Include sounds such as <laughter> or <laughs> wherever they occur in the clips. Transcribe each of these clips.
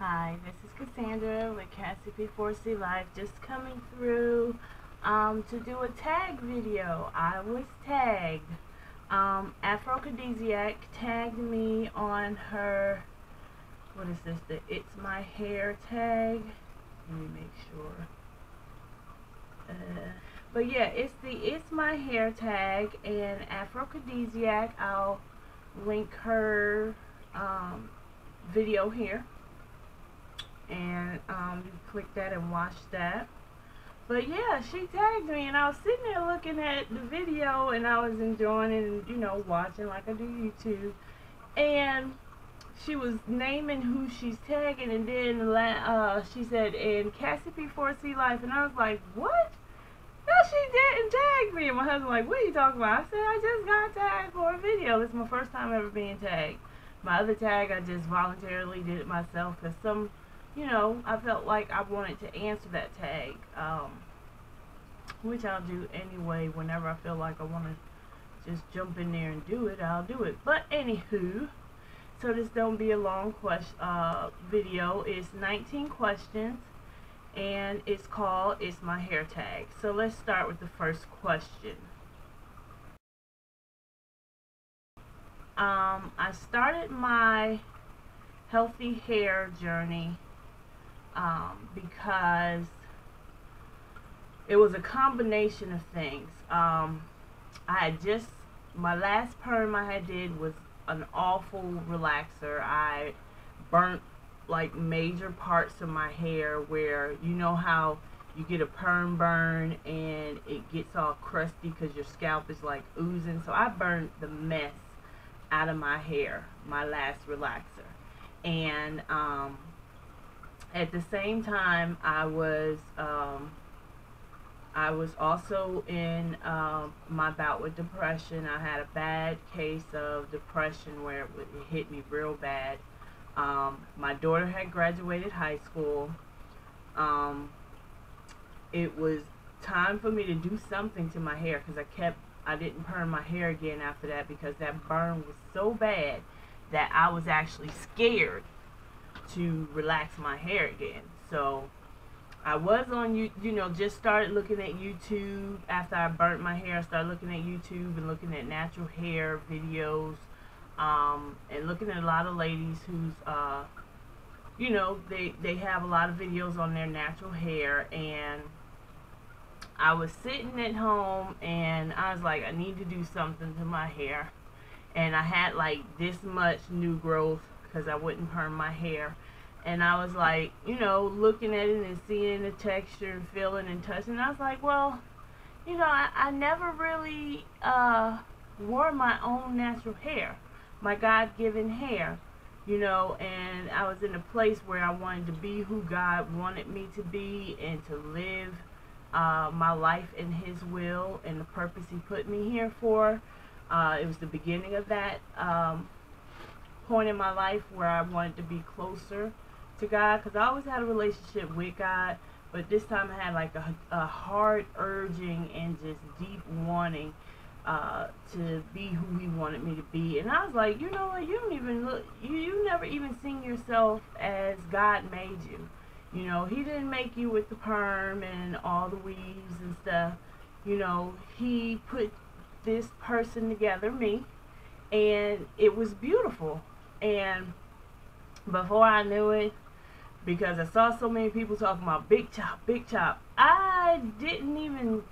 Hi, this is Cassandra with Cassyp4c Life, just coming through um, to do a tag video. I was tagged. Um, Afro Khadisiac tagged me on her, what is this, the It's My Hair tag. Let me make sure. Uh, but yeah, it's the It's My Hair tag and Afro Khadisiac. I'll link her um, video here and um, you click that and watch that. But yeah, she tagged me, and I was sitting there looking at the video, and I was enjoying it, and you know, watching like I do YouTube. And she was naming who she's tagging, and then uh, she said, "And Cassyp4c Life," and I was like, "What?" No, she didn't tag me. And my husband like, "What are you talking about?" I said, "I just got tagged for a video. It's my first time ever being tagged. My other tag, I just voluntarily did it myself because some." You know, I felt like I wanted to answer that tag, um, which I'll do anyway whenever I feel like I want to just jump in there and do it, I'll do it. But anywho, so this don't be a long question, uh, video. It's 19 questions, and it's called It's My Hair Tag. So let's start with the first question. Um, I started my healthy hair journey um, because it was a combination of things. Um, I had just, my last perm I had did was an awful relaxer. I burnt like major parts of my hair where you know how you get a perm burn and it gets all crusty because your scalp is like oozing. So I burned the mess out of my hair, my last relaxer. And um, at the same time, I was um, I was also in um, my bout with depression. I had a bad case of depression where it, hit me real bad. Um, my daughter had graduated high school. Um, it was time for me to do something to my hair because I kept I didn't perm my hair again after that because that burn was so bad that I was actually scared to relax my hair again. So I was on you, you know, just started looking at YouTube after I burnt my hair. I started looking at YouTube and looking at natural hair videos, um, and looking at a lot of ladies who's, uh, you know, they they have a lot of videos on their natural hair, and I was sitting at home and I was like, I need to do something to my hair, and I had like this much new growth because I wouldn't perm my hair. And I was like, you know, looking at it and seeing the texture and feeling and touching. I was like, well, you know, I, I never really uh, wore my own natural hair, my God-given hair, you know, and I was in a place where I wanted to be who God wanted me to be and to live uh, my life in His will and the purpose He put me here for. Uh, it was the beginning of that. Um, point in my life where I wanted to be closer to God because I always had a relationship with God, but this time I had like a, a hard urging and just deep wanting uh, to be who He wanted me to be. And I was like, you know what? You don't even look. You you never even seen yourself as God made you. You know, He didn't make you with the perm and all the weaves and stuff. You know, He put this person together, me, and it was beautiful. And before I knew it, because I saw so many people talking about big chop, big chop, I didn't even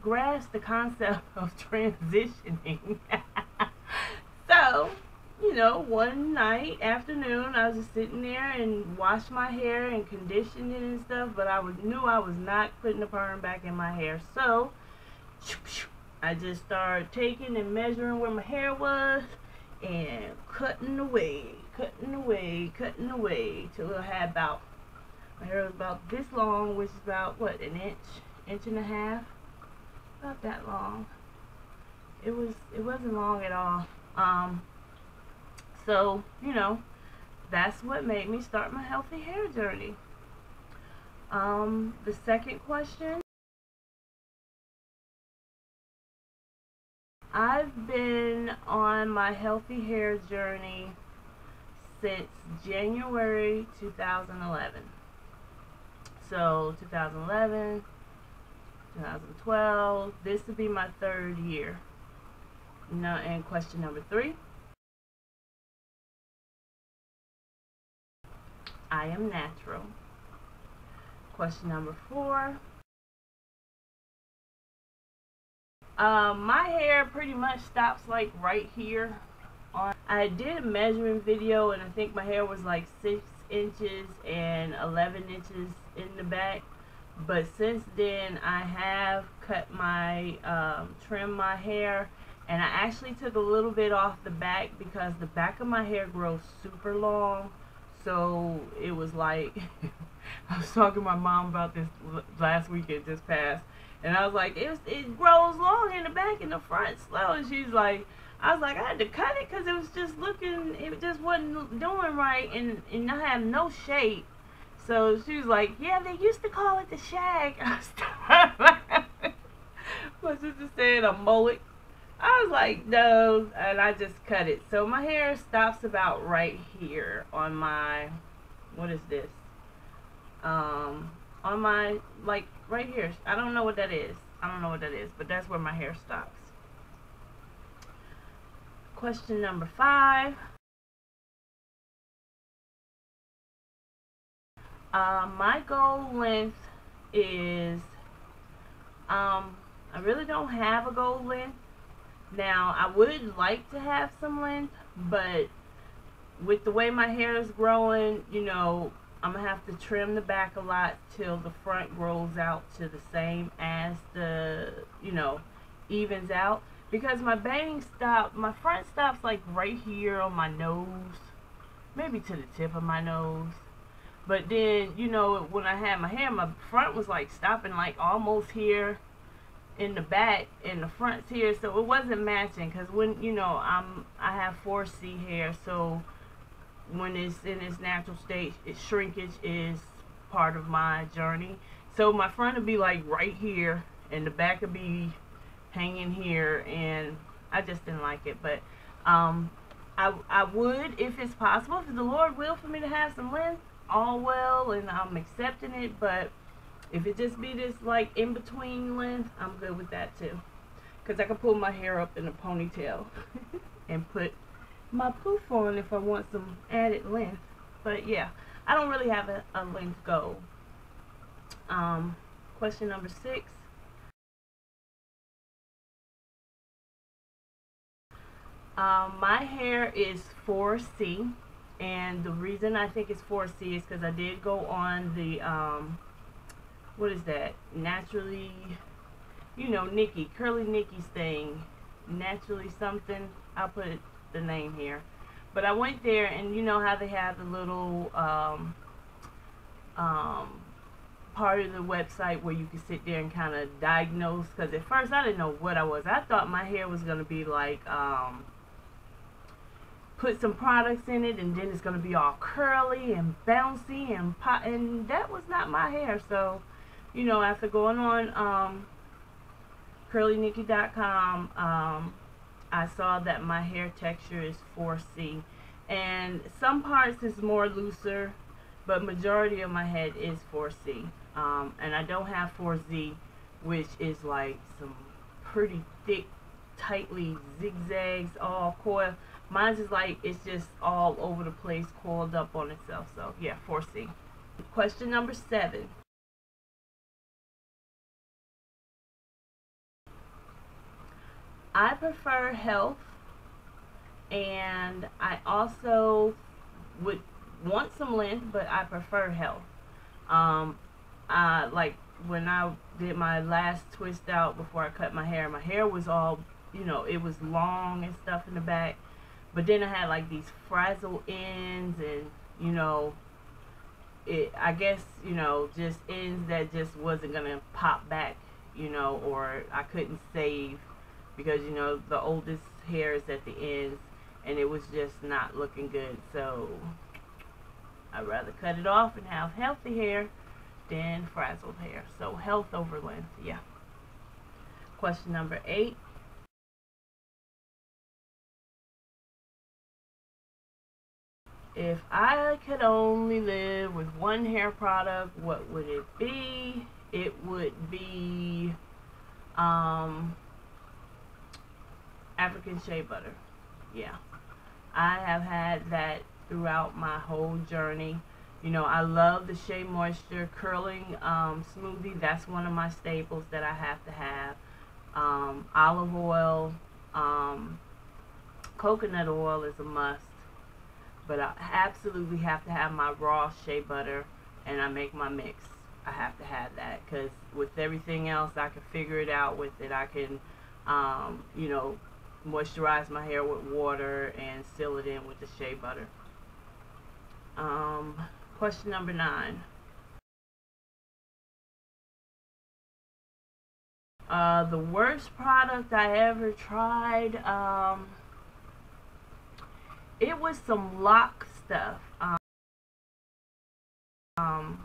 grasp the concept <laughs> of transitioning. <laughs> so, you know, one night, afternoon, I was just sitting there and washed my hair and conditioned it and stuff, but I was knew I was not putting the perm back in my hair. So, <sniffs> I just started taking and measuring where my hair was and cutting away, cutting away, cutting away till it had about my hair was about this long, which is about what an inch, inch and a half, about that long. It was it wasn't long at all. Um, so you know, that's what made me start my healthy hair journey. Um, the second question. I've been on my healthy hair journey since January 2011. So 2011, 2012, this will be my third year. Now, and question number three. I am natural. Question number four. Um, my hair pretty much stops like right here. On I did a measuring video and I think my hair was like six inches and 11 inches in the back. But since then I have cut my, um, trimmed my hair and I actually took a little bit off the back because the back of my hair grows super long so it was like <laughs> I was talking to my mom about this last weekend just passed and I was like it it grows long in the back and the front slow and she's like I was like I had to cut it because it was just looking it just wasn't doing right and and I have no shape so she was like yeah they used to call it the shag my sister said a mullet I was like, no, and I just cut it. So my hair stops about right here on my, what is this? Um, on my, like, right here. I don't know what that is. I don't know what that is, but that's where my hair stops. Question number five. Uh, my goal length is, um, I really don't have a goal length now, I would like to have some length, but with the way my hair is growing, you know, I'm to have to trim the back a lot till the front grows out to the same as the, you know, evens out. Because my bang stop, my front stops like right here on my nose. Maybe to the tip of my nose. But then, you know, when I had my hair, my front was like stopping like almost here in the back and the fronts here so it wasn't matching because when you know I'm I have 4C hair so when it's in its natural state it, shrinkage is part of my journey. So my front would be like right here and the back would be hanging here and I just didn't like it. But um I, I would if it's possible if the Lord will for me to have some length all well and I'm accepting it. But if it just be this like in between length, I'm good with that too. Because I can pull my hair up in a ponytail <laughs> and put my poof on if I want some added length. But yeah, I don't really have a, a length goal. Um, question number six. Um, my hair is 4C and the reason I think it's 4C is because I did go on the um, what is that? Naturally, you know, Nikki, Curly Nikki's thing. Naturally something. I'll put the name here. But I went there and you know how they have the little um, um, part of the website where you can sit there and kind of diagnose. Because at first I didn't know what I was. I thought my hair was going to be like, um, put some products in it and then it's going to be all curly and bouncy and pop. And that was not my hair. So you know, after going on um, curlynikki.com, um, I saw that my hair texture is 4C. And some parts is more looser, but majority of my head is 4C. Um, and I don't have 4Z, which is like some pretty thick, tightly zigzags, all coil. Mine's is like, it's just all over the place, coiled up on itself. So, yeah, 4C. Question number seven. I prefer health and I also would want some length, but I prefer health. Um, uh, like when I did my last twist out before I cut my hair, my hair was all, you know, it was long and stuff in the back. But then I had like these frazzle ends and, you know, it, I guess, you know, just ends that just wasn't going to pop back, you know, or I couldn't save because you know the oldest hair is at the ends and it was just not looking good. So I'd rather cut it off and have healthy hair than frazzled hair. So health over length yeah. Question number eight. If I could only live with one hair product, what would it be? It would be um, African shea butter. Yeah. I have had that throughout my whole journey. You know, I love the Shea Moisture curling um, smoothie. That's one of my staples that I have to have. Um, olive oil, um, coconut oil is a must. But I absolutely have to have my raw shea butter and I make my mix. I have to have that because with everything else, I can figure it out with it. I can, um, you know, moisturize my hair with water and seal it in with the shea butter. Um, question number nine. Uh, the worst product I ever tried, um, it was some lock stuff. Um, um,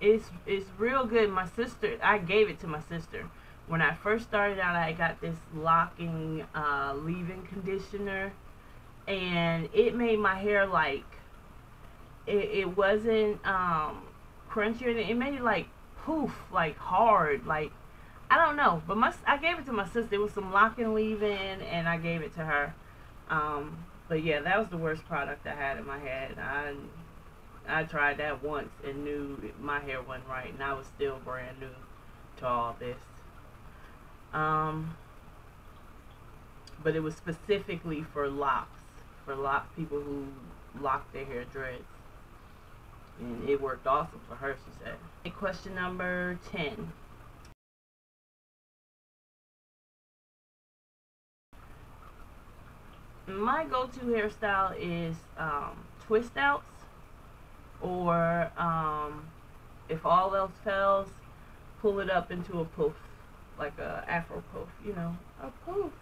it's, it's real good. My sister, I gave it to my sister when I first started out, I got this locking uh, leave-in conditioner, and it made my hair like it, it wasn't um, crunchy. It made it like poof, like hard, like I don't know. But my I gave it to my sister. It was some locking leave-in, and I gave it to her. Um, but yeah, that was the worst product I had in my head. I I tried that once and knew my hair wasn't right, and I was still brand new to all this. Um, but it was specifically for locks, for lock people who lock their hair dreads. And it worked awesome for her, she said. Question number 10. My go-to hairstyle is um, twist outs or um, if all else fails, pull it up into a poof like a afro poof, you know, a poof.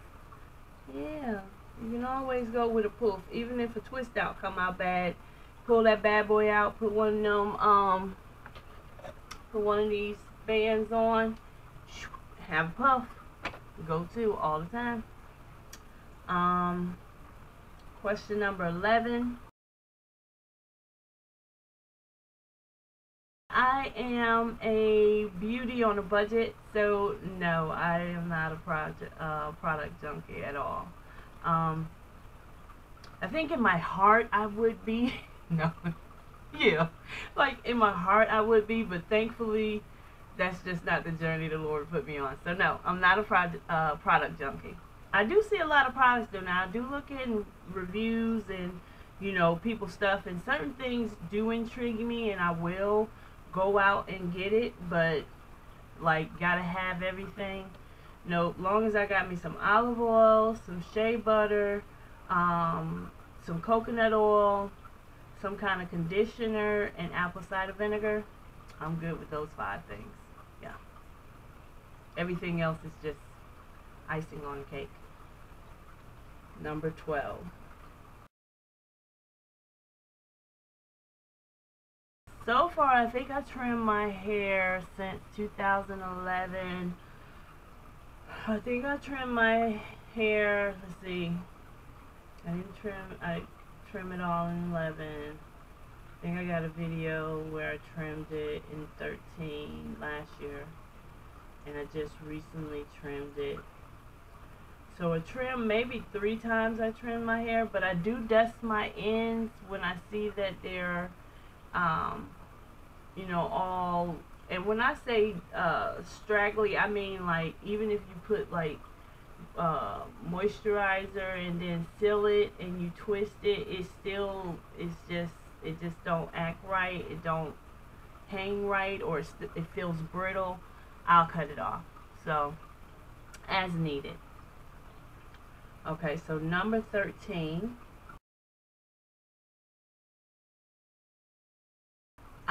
Yeah, you can always go with a poof, even if a twist out come out bad. Pull that bad boy out, put one of them, um, put one of these bands on, have a puff, go to all the time. Um, question number 11. I am a beauty on a budget, so no, I am not a project uh, product junkie at all. Um, I think in my heart I would be. <laughs> no, yeah, like in my heart I would be, but thankfully that's just not the journey the Lord put me on. So no, I'm not a project uh, product junkie. I do see a lot of products though. Now I do look in reviews and you know people stuff, and certain things do intrigue me, and I will go out and get it, but like gotta have everything. Know, long as I got me some olive oil, some shea butter, um, some coconut oil, some kind of conditioner, and apple cider vinegar, I'm good with those five things. Yeah. Everything else is just icing on the cake. Number 12. So far I think I trimmed my hair since 2011 I think I trimmed my hair let's see. I didn't trim I trim it all in 11 I think I got a video where I trimmed it in 13 last year. And I just recently trimmed it. So a trim maybe three times I trim my hair but I do dust my ends when I see that they're um, you know, all, and when I say uh, straggly, I mean like even if you put like uh, moisturizer and then seal it and you twist it, it still, it's just, it just don't act right, it don't hang right, or it feels brittle, I'll cut it off. So, as needed. Okay, so number 13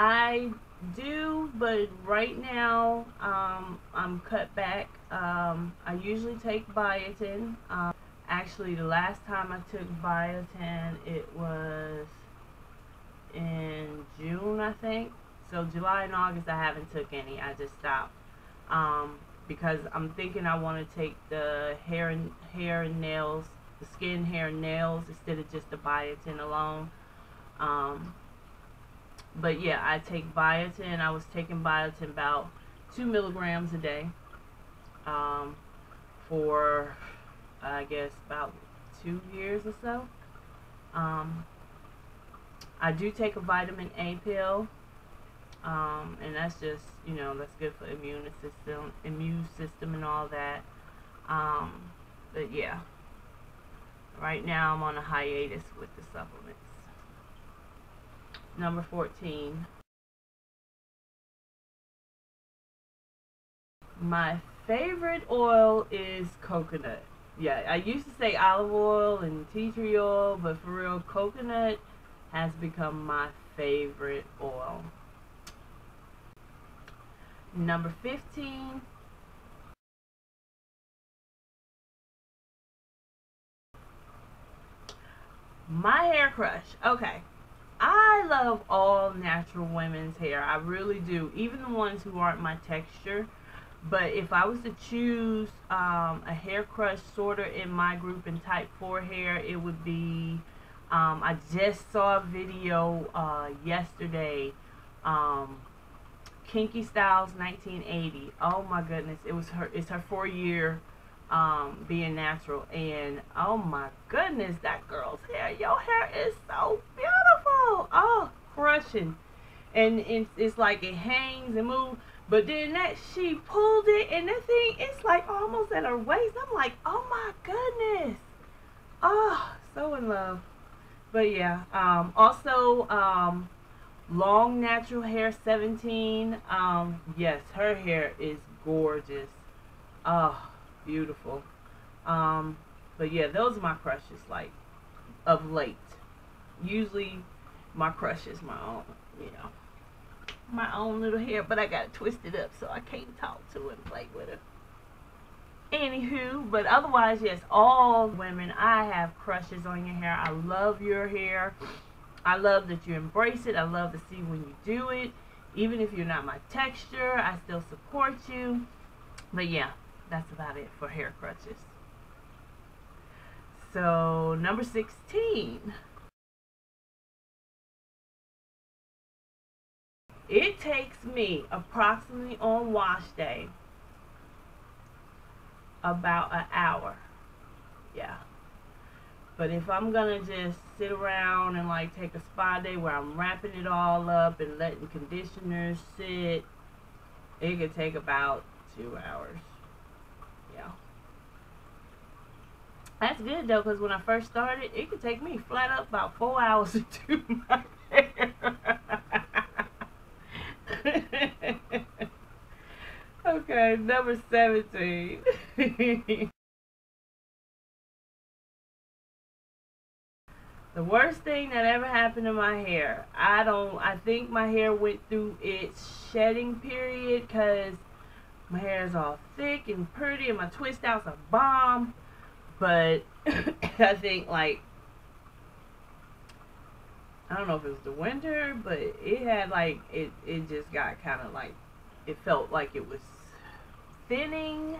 I do, but right now um, I'm cut back. Um, I usually take biotin. Um, actually, the last time I took biotin, it was in June, I think. So July and August, I haven't took any. I just stopped um, because I'm thinking I want to take the hair and hair and nails, the skin, hair, and nails instead of just the biotin alone. Um, but yeah, I take biotin. I was taking biotin about two milligrams a day um, for, I guess, about two years or so. Um, I do take a vitamin A pill, um, and that's just, you know, that's good for immune system, immune system, and all that. Um, but yeah, right now I'm on a hiatus with the supplements. Number 14. My favorite oil is coconut. Yeah, I used to say olive oil and tea tree oil, but for real, coconut has become my favorite oil. Number 15. My hair crush. Okay. I love all natural women's hair. I really do. Even the ones who aren't my texture. But if I was to choose um, a hair crush sorter in my group in type 4 hair, it would be, um, I just saw a video uh, yesterday, um, Kinky Styles 1980. Oh my goodness, it was her, it's her four year um, being natural. And oh my goodness, that girl's hair, your hair is so beautiful. Oh, crushing. And it's, it's like it hangs and moves but then that she pulled it and that thing it's like almost at her waist. I'm like, oh my goodness. Oh, so in love. But yeah, um, also um, long natural hair 17. Um, yes, her hair is gorgeous. Oh, beautiful. Um, but yeah, those are my crushes like of late. Usually my crush is my own, you know my own little hair, but I got it twisted up so I can't talk to and play with it. Anywho, but otherwise, yes, all women, I have crushes on your hair. I love your hair. I love that you embrace it. I love to see when you do it. Even if you're not my texture, I still support you. But yeah, that's about it for hair crutches. So, number 16. It takes me approximately on wash day about an hour. Yeah. But if I'm gonna just sit around and like take a spa day where I'm wrapping it all up and letting conditioners sit, it could take about two hours. That's good though, because when I first started, it could take me flat up about four hours <laughs> to do my hair. <laughs> okay, number 17. <laughs> the worst thing that ever happened to my hair. I don't, I think my hair went through its shedding period because my hair is all thick and pretty and my twist outs are bomb. But <coughs> I think like I don't know if it was the winter, but it had like it it just got kind of like it felt like it was thinning.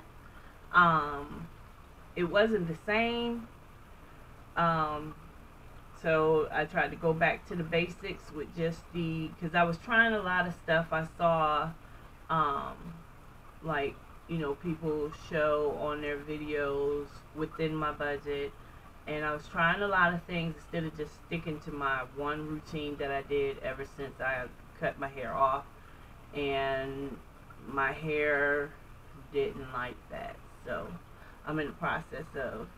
Um, it wasn't the same. Um, so I tried to go back to the basics with just the because I was trying a lot of stuff. I saw, um, like you know people show on their videos within my budget. And I was trying a lot of things instead of just sticking to my one routine that I did ever since I cut my hair off. And my hair didn't like that. So I'm in the process of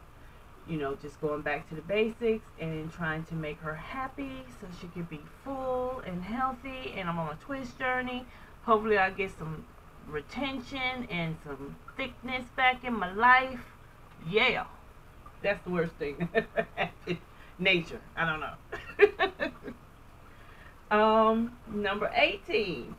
you know just going back to the basics and trying to make her happy so she can be full and healthy. And I'm on a twist journey. Hopefully I'll get some retention and some thickness back in my life yeah that's the worst thing <laughs> Nature. I don't know. <laughs> um, number 18.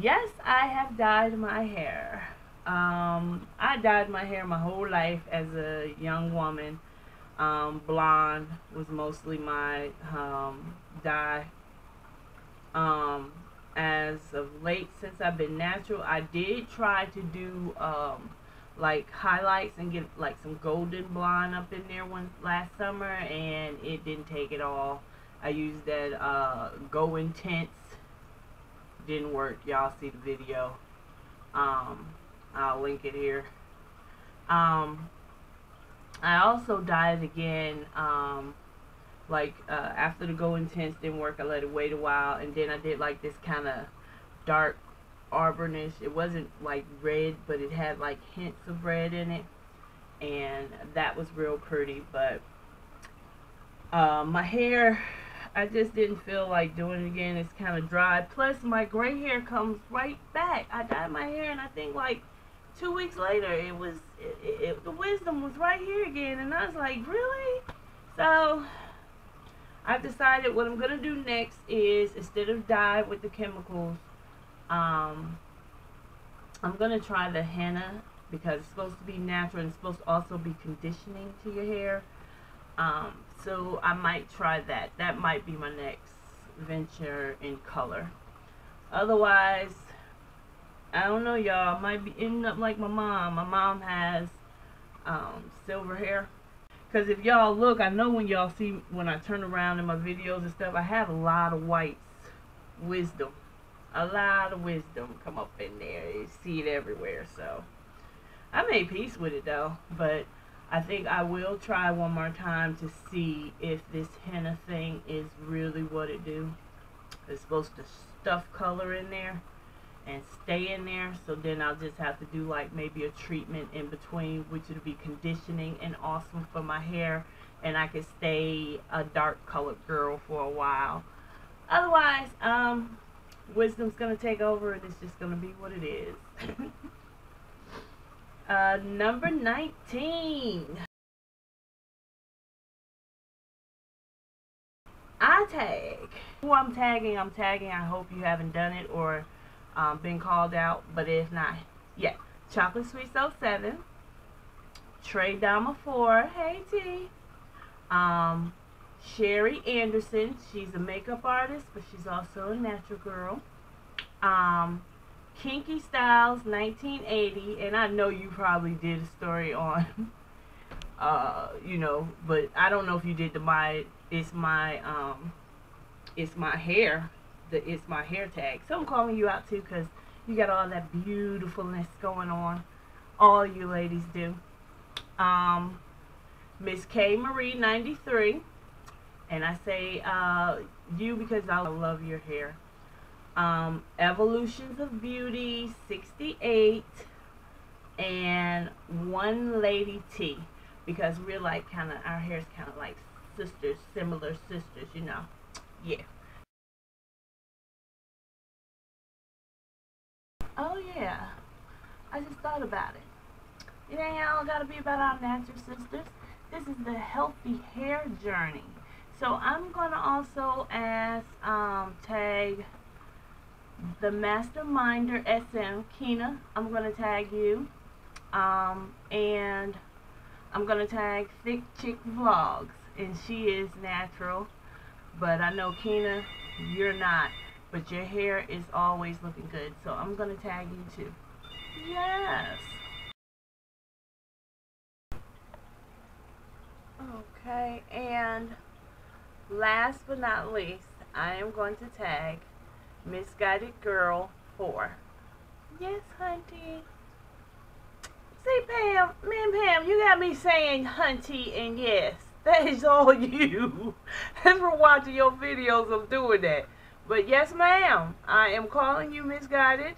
Yes, I have dyed my hair. Um, I dyed my hair my whole life as a young woman. Um, blonde was mostly my um, dye. Um, as of late since I've been natural. I did try to do um, like highlights and get like some golden blonde up in there one last summer and it didn't take it all. I used that uh, Go Intense. Didn't work. Y'all see the video. Um, I'll link it here. Um, I also dyed again. Um, like uh, after the Go Intense didn't work, I let it wait a while, and then I did like this kind of dark auburnish. It wasn't like red, but it had like hints of red in it, and that was real pretty. But uh, my hair, I just didn't feel like doing it again. It's kind of dry. Plus, my gray hair comes right back. I dyed my hair, and I think like two weeks later, it was it, it, the wisdom was right here again, and I was like, really? So I've decided what I'm gonna do next is instead of dye with the chemicals, um, I'm gonna try the henna because it's supposed to be natural and it's supposed to also be conditioning to your hair. Um, so I might try that. That might be my next venture in color. Otherwise, I don't know, y'all. I might be ending up like my mom. My mom has um, silver hair. Because if y'all look, I know when y'all see, when I turn around in my videos and stuff, I have a lot of whites. Wisdom. A lot of wisdom come up in there. You see it everywhere, so. I made peace with it, though. But I think I will try one more time to see if this henna thing is really what it do. It's supposed to stuff color in there and stay in there. So then I'll just have to do like maybe a treatment in between which would be conditioning and awesome for my hair. And I could stay a dark colored girl for a while. Otherwise um wisdom's gonna take over and it's just gonna be what it is. <laughs> Uh number 19 I tag. Who I'm tagging I'm tagging. I hope you haven't done it or um, been called out, but if not, yeah. Chocolate Sweet 07, Traadama 4, hey T. Um, Sherry Anderson, she's a makeup artist, but she's also a natural girl. Um, Kinky Styles 1980, and I know you probably did a story on, <laughs> uh, you know, but I don't know if you did the my, it's my, um, it's my hair the It's My Hair tag. So I'm calling you out too because you got all that beautifulness going on. All you ladies do. Um, Miss K. Marie 93. And I say uh, you because I love your hair. Um, Evolutions of Beauty 68 and One Lady Tee because we're like kind of our hair is kind of like sisters, similar sisters, you know. Yeah. Oh yeah, I just thought about it. It ain't all gotta be about our natural sisters. This is the healthy hair journey. So I'm gonna also ask um, tag the Masterminder SM Kina. I'm gonna tag you, um, and I'm gonna tag Thick Chick Vlogs, and she is natural, but I know Kina, you're not. But your hair is always looking good. So I'm going to tag you too. Yes. Okay, and last but not least, I am going to tag Misguided Girl 4. Yes, hunty. See, Pam, man, Pam, you got me saying hunty and yes. That is all <laughs> you. Thanks for watching your videos of doing that. But yes, ma'am, I am calling you misguided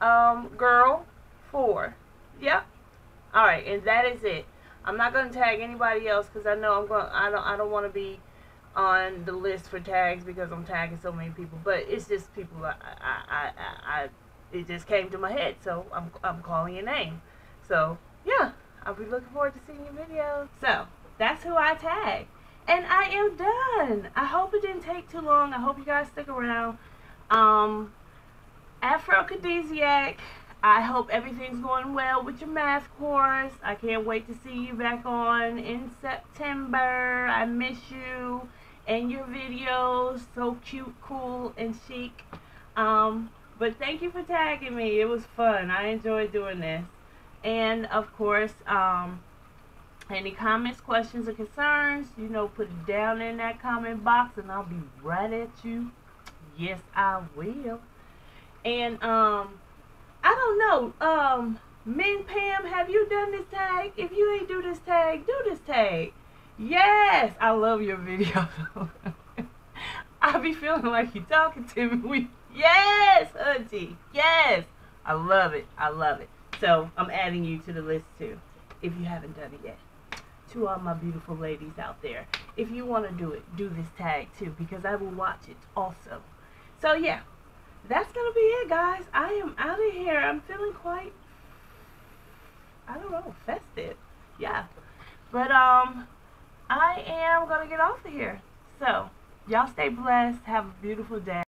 um, girl four. Yep. All right, and that is it. I'm not going to tag anybody else because I know I'm going. I don't. I don't want to be on the list for tags because I'm tagging so many people. But it's just people. I, I, I, I it just came to my head, so I'm, I'm calling your name. So yeah, I'll be looking forward to seeing your videos. So that's who I tag. And I am done. I hope it didn't take too long. I hope you guys stick around. Um, Afro Khadisiac, I hope everything's going well with your math course. I can't wait to see you back on in September. I miss you and your videos. So cute, cool, and chic. Um, but thank you for tagging me. It was fun. I enjoyed doing this. And of course, um, any comments, questions, or concerns, you know, put it down in that comment box and I'll be right at you. Yes, I will. And, um, I don't know, um, Ming Pam, have you done this tag? If you ain't do this tag, do this tag. Yes, I love your videos. <laughs> I be feeling like you talking to me. <laughs> yes, auntie. Yes. I love it. I love it. So I'm adding you to the list too, if you haven't done it yet. To all my beautiful ladies out there, if you want to do it, do this tag too, because I will watch it also. So yeah, that's gonna be it, guys. I am out of here. I'm feeling quite, I don't know, festive. Yeah, but um, I am gonna get off of here. So y'all stay blessed. Have a beautiful day.